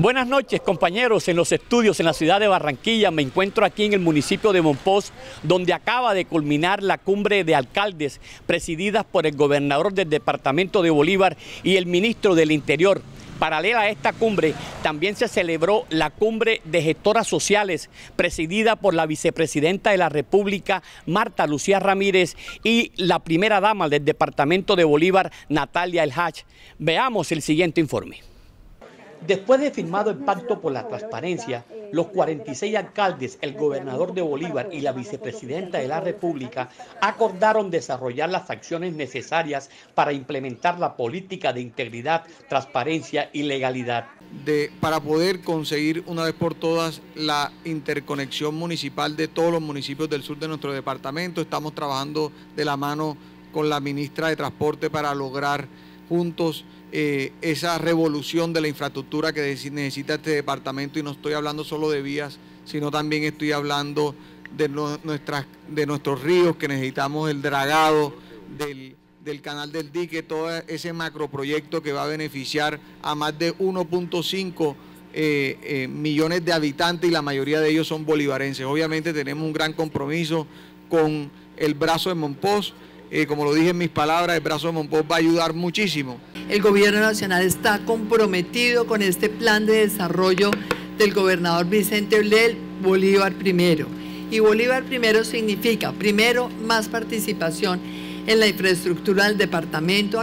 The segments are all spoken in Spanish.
Buenas noches compañeros en los estudios en la ciudad de Barranquilla. Me encuentro aquí en el municipio de Monpós, donde acaba de culminar la cumbre de alcaldes presididas por el gobernador del departamento de Bolívar y el ministro del Interior. Paralela a esta cumbre, también se celebró la cumbre de gestoras sociales, presidida por la vicepresidenta de la República, Marta Lucía Ramírez, y la primera dama del departamento de Bolívar, Natalia El Hach. Veamos el siguiente informe. Después de firmado el pacto por la transparencia, los 46 alcaldes, el gobernador de Bolívar y la vicepresidenta de la República acordaron desarrollar las acciones necesarias para implementar la política de integridad, transparencia y legalidad. De, para poder conseguir una vez por todas la interconexión municipal de todos los municipios del sur de nuestro departamento. Estamos trabajando de la mano con la ministra de Transporte para lograr juntos eh, esa revolución de la infraestructura que necesita este departamento y no estoy hablando solo de vías, sino también estoy hablando de, nuestras, de nuestros ríos que necesitamos el dragado del, canal del dique, todo ese macroproyecto que va a beneficiar a más de 1.5 eh, eh, millones de habitantes y la mayoría de ellos son bolivarenses. Obviamente tenemos un gran compromiso con el brazo de Monpós eh, como lo dije en mis palabras, el brazo de Monpós va a ayudar muchísimo. El gobierno nacional está comprometido con este plan de desarrollo del gobernador Vicente Olel, Bolívar primero. Y Bolívar primero significa, primero, más participación en la infraestructura del departamento.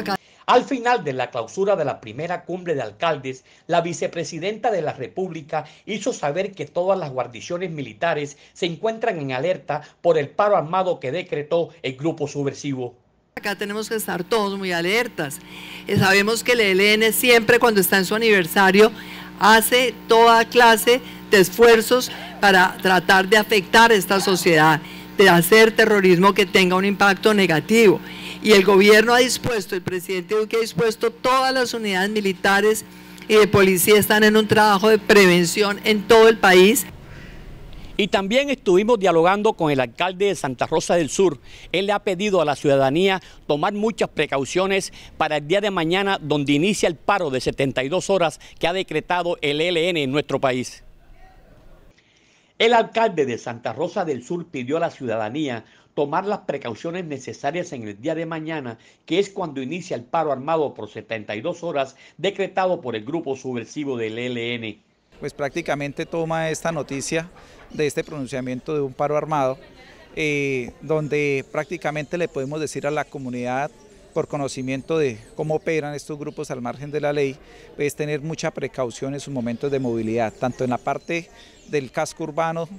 Al final de la clausura de la primera cumbre de alcaldes, la vicepresidenta de la República hizo saber que todas las guarniciones militares se encuentran en alerta por el paro armado que decretó el grupo subversivo. Acá tenemos que estar todos muy alertas. Eh, sabemos que el ELN siempre cuando está en su aniversario hace toda clase de esfuerzos para tratar de afectar esta sociedad, de hacer terrorismo que tenga un impacto negativo y el gobierno ha dispuesto, el presidente Duque ha dispuesto, todas las unidades militares y de policía están en un trabajo de prevención en todo el país. Y también estuvimos dialogando con el alcalde de Santa Rosa del Sur. Él le ha pedido a la ciudadanía tomar muchas precauciones para el día de mañana, donde inicia el paro de 72 horas que ha decretado el ELN en nuestro país. El alcalde de Santa Rosa del Sur pidió a la ciudadanía tomar las precauciones necesarias en el día de mañana, que es cuando inicia el paro armado por 72 horas decretado por el grupo subversivo del ELN. Pues prácticamente toma esta noticia de este pronunciamiento de un paro armado, eh, donde prácticamente le podemos decir a la comunidad por conocimiento de cómo operan estos grupos al margen de la ley, es tener mucha precaución en sus momentos de movilidad, tanto en la parte del casco urbano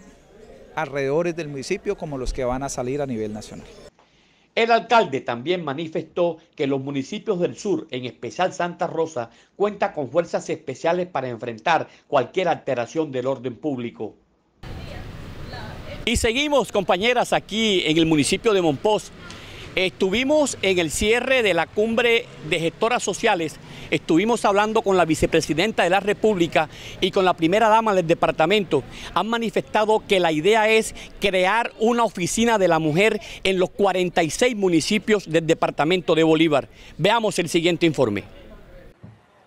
alrededores del municipio como los que van a salir a nivel nacional. El alcalde también manifestó que los municipios del sur, en especial Santa Rosa, cuenta con fuerzas especiales para enfrentar cualquier alteración del orden público. Y seguimos, compañeras, aquí en el municipio de Monpós. Estuvimos en el cierre de la cumbre de gestoras sociales, estuvimos hablando con la vicepresidenta de la República y con la primera dama del departamento. Han manifestado que la idea es crear una oficina de la mujer en los 46 municipios del departamento de Bolívar. Veamos el siguiente informe.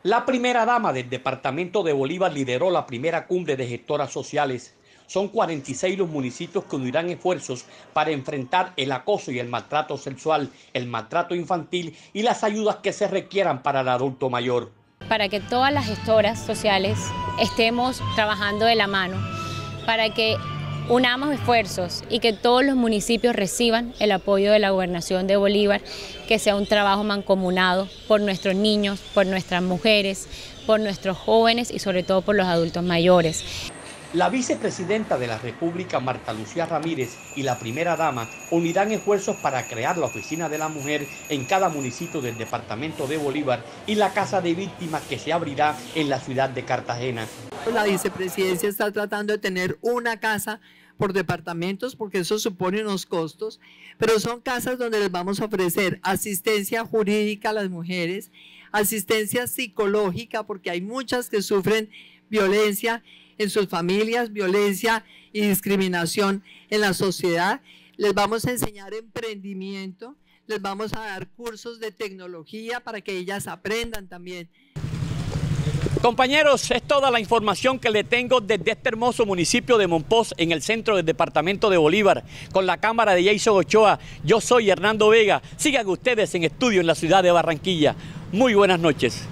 La primera dama del departamento de Bolívar lideró la primera cumbre de gestoras sociales. Son 46 los municipios que unirán esfuerzos para enfrentar el acoso y el maltrato sexual, el maltrato infantil y las ayudas que se requieran para el adulto mayor. Para que todas las gestoras sociales estemos trabajando de la mano, para que unamos esfuerzos y que todos los municipios reciban el apoyo de la gobernación de Bolívar, que sea un trabajo mancomunado por nuestros niños, por nuestras mujeres, por nuestros jóvenes y sobre todo por los adultos mayores. La vicepresidenta de la República, Marta Lucía Ramírez, y la primera dama unirán esfuerzos para crear la oficina de la mujer en cada municipio del departamento de Bolívar y la casa de víctimas que se abrirá en la ciudad de Cartagena. La vicepresidencia está tratando de tener una casa por departamentos porque eso supone unos costos, pero son casas donde les vamos a ofrecer asistencia jurídica a las mujeres, asistencia psicológica porque hay muchas que sufren violencia en sus familias, violencia y discriminación en la sociedad. Les vamos a enseñar emprendimiento, les vamos a dar cursos de tecnología para que ellas aprendan también. Compañeros, es toda la información que le tengo desde este hermoso municipio de Monpós, en el centro del departamento de Bolívar, con la cámara de Jason Ochoa. Yo soy Hernando Vega. Sigan ustedes en estudio en la ciudad de Barranquilla. Muy buenas noches.